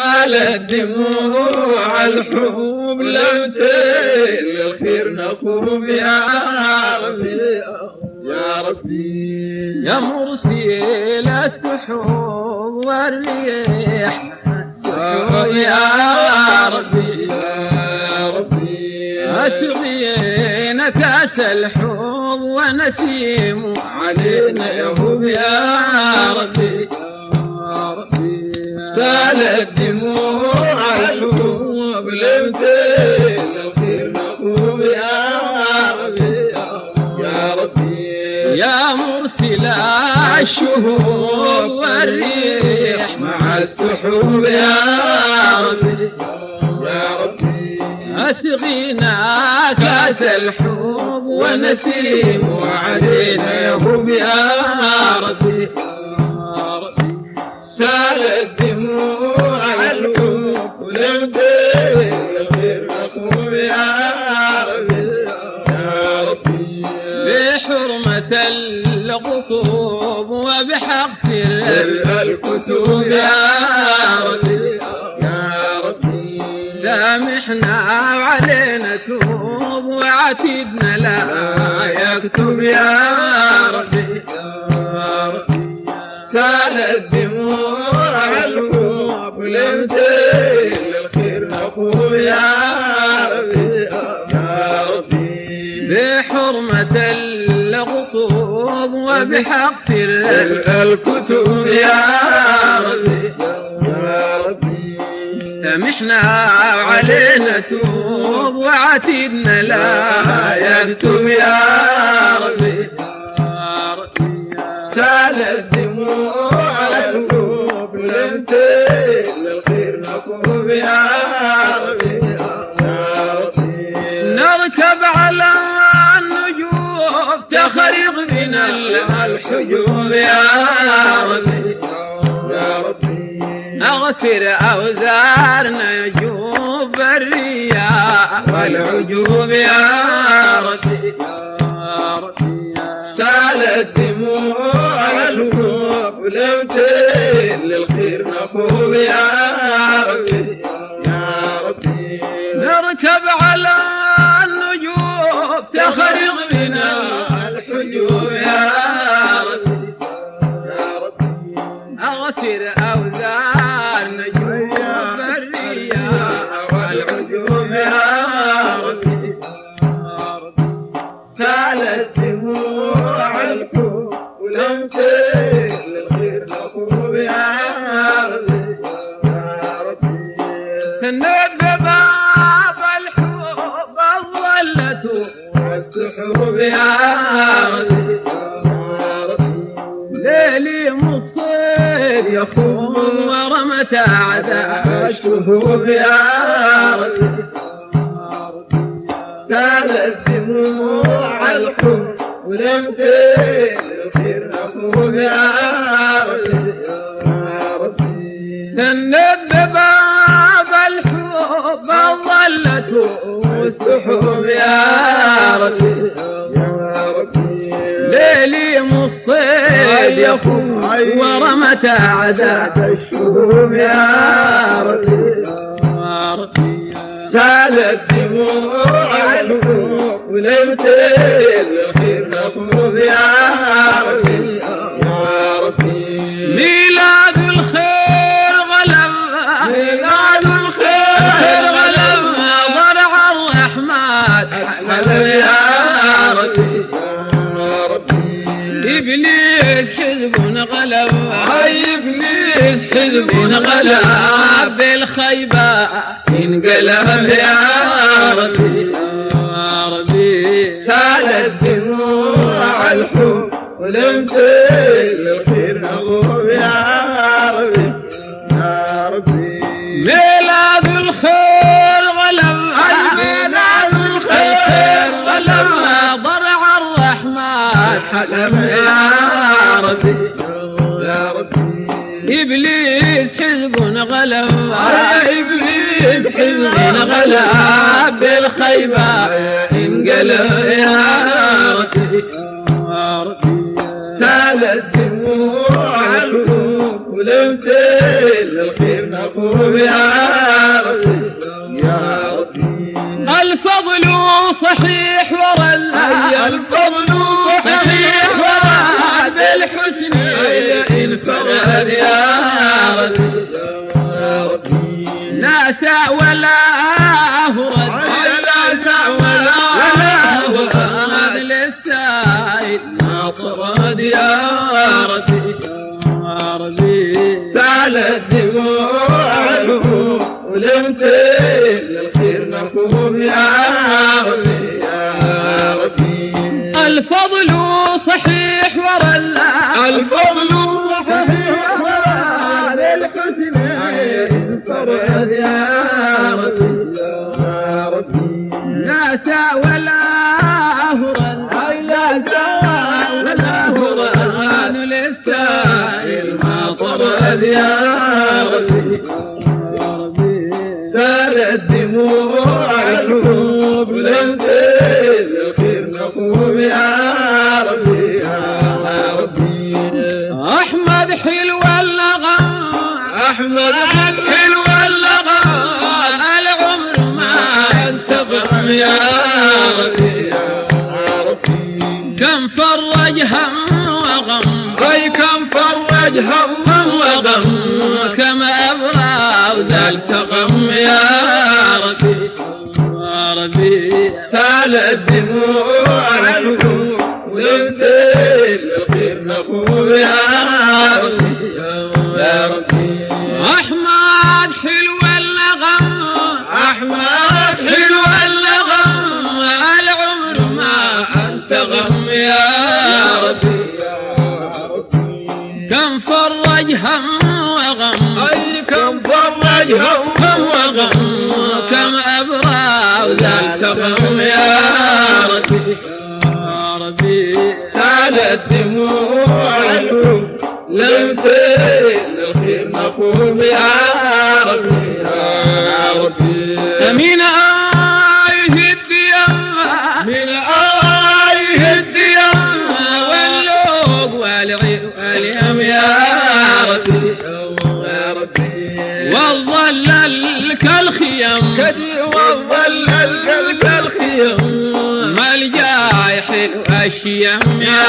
على الدموع الحبوب لم الخير نخوب يا ربي يا ربي يا مرسل السحوب والريح. يا ربي يا ربي كاس الحب ونسيم. علينا يا ربي يا ربي. سالت دموع الحبوب لم تل الخير نخوب يا مرسل الشهوب والريح مع السحوب يا ربي يا ربي أسغينا كاس الحب ونسيم وعلينا ربي يا ربي سالت دموع الحب تل الخير نخوب يا ربي بحرمة القطوب وبحق الكتب يا ربي يا ربي سامحنا وعلينا توب وعتيدنا لا يكتب يا ربي يا ربي سالت دموع بحرمة الغصوب وبحق سر الكتب يا ربي سامحنا وعلينا توب وعتيدنا لا يكتب يا ربي. سالت دموع القلوب لم تل الخير نقوم يا الحجوب يا ربي يا أوزارنا يجوب الرياح والعجوب يا ربي. أغفر أوزار نجوم يا ربي سالت دموع الحب ولم تل الخير نقوم يا ربي يا ربي سند باب الحب ظلته والسحب يا ربي يخون ورمت الشهوب يا ربي سالت دموع الحب ولم الخير نقوم يا ربي يا ربي سند باب الحب ظلته والسحب يا ربي يا ربي. ليلي مصير يخون ورمت عذاب الشهوب يا يا ربي سالت دموع الحب ولم تل الخير نقوم يا يا ربي ميلاد الخير غلب ميلاد الخير غلب ضرع الرحمن. حلم يا حزب غلب بالخيبة انقلب يا ربي يا ربي دموع الحب ولم تل الخير نغوب يا ربي يا ربي إبليس حزب غلب. يا إبليس حزب غلب. بالخيبة انقلب يا يا ربي سالت دموع يا ربي. يا ربي. الفضل صحيح ورا الفضل ناسا ولا هرد لا ولا هرد للسائل ما طرد يا ربي يا ربي. سالت دموعهم ولم تل الخير نقوم يا ربي يا ربي. الفضل صحيح ورا الفضل يا ربي يا ربي ناسا ولا هرد أي لا زال ولا هران للسائل ما طرد يا ربي. سالت دموع القلوب لم تزل نقوم يا ربي. يا ربي. أحمد حلو اللغم أحمد كم فرج هم وغم. أي كم فرج هم وغم. كم أبرى وزال سقم يا ربي. يا ربي. سالت دموع القلوب ولم تزل الخير نقوم يا ربي. يا ربي. هم وغم. أي كم فرج هم وغم كم ابرى وزال سقم يا ربي. يا ربي سالت دموع القلوب لم تزل الخير نقوم يا ربي. يا ربي. من الشيم يا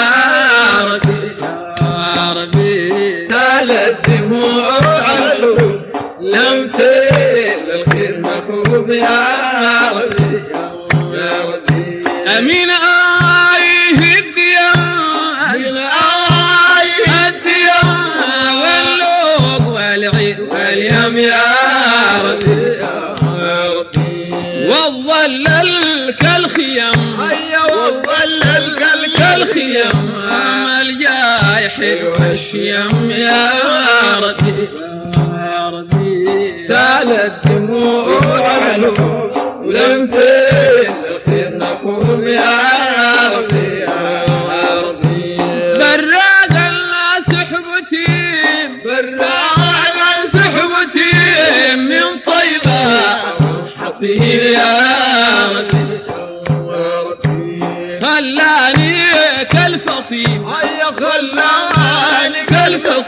ربي يا ربي. سالت دموع لم تزل الخير مكروب يا ربي يا ربي. من آيه الديام من آيه الديام واللوق والعي واليم يا ربي يا ربي. والظلل كالخيم هيا وظل الكلك الخيم ملجاي حلو الشيم يا ربي سالت دموع ولم الخير نقوم يا ربي براق الناس حبتي براع سحبتي من طيبة ربي يا ربي. خلاني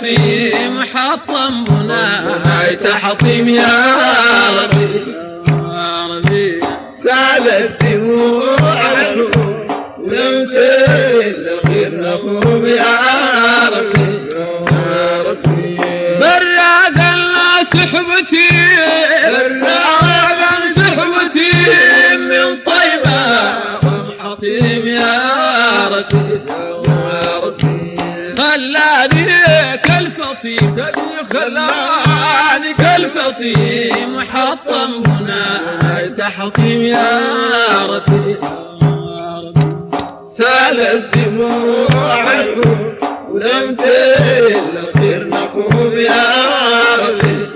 كالفصيم حطم بناي تحطيم يا ربي. سالت دموع القلوب ولم تزل الخير نقوم يا ربي يا من حطيم يا ربي. كالفصيم حطم هنا تحطيم يا ربي. سالت دموع ولم تزل الخير نقوم يا ربي.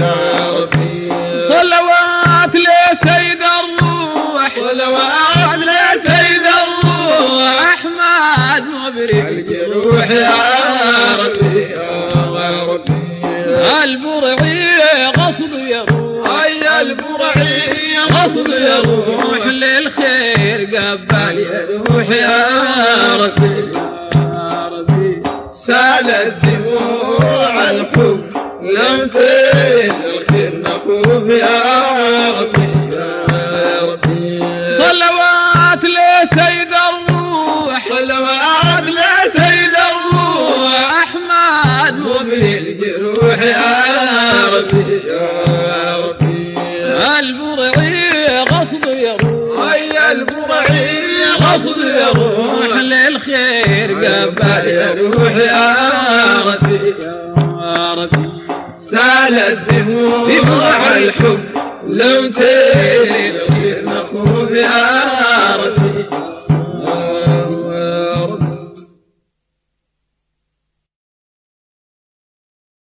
يا ربي. صلوات لسيد الروح صلوات لسيد الروح أحمد مبرك الجروح يا ربي. يا ربي. البرعي غصب يروح هيا البرعي. غصب يروح للخير قبل يروح يا ربي. يا ربي سالت دموع الحب لم تدرك النفوف يا ربي. غير قبل يا روحي يا ربي يا ربي سالت دموع الحب لو تيلو يا ربي